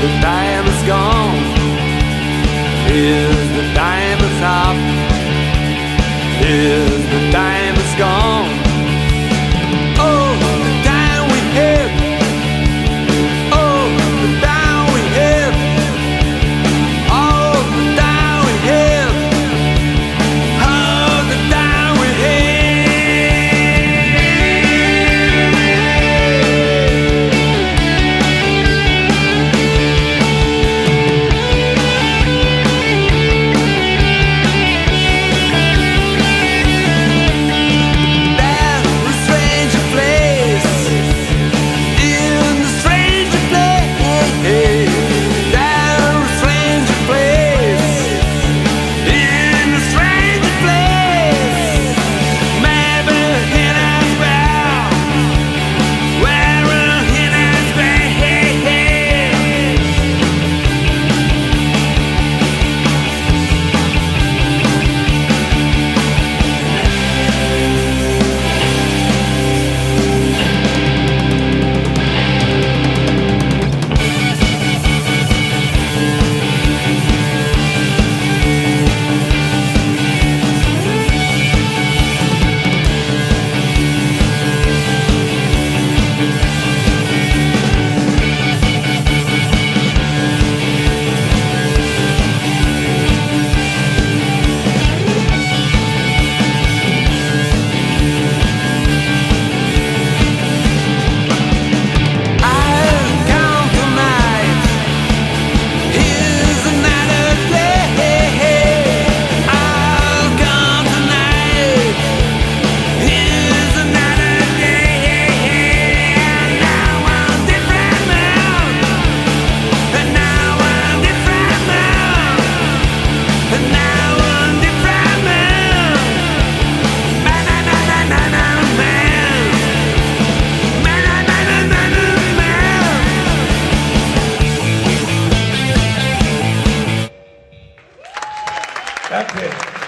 the diamond's gone? Is the diamond's up? Is É a pena.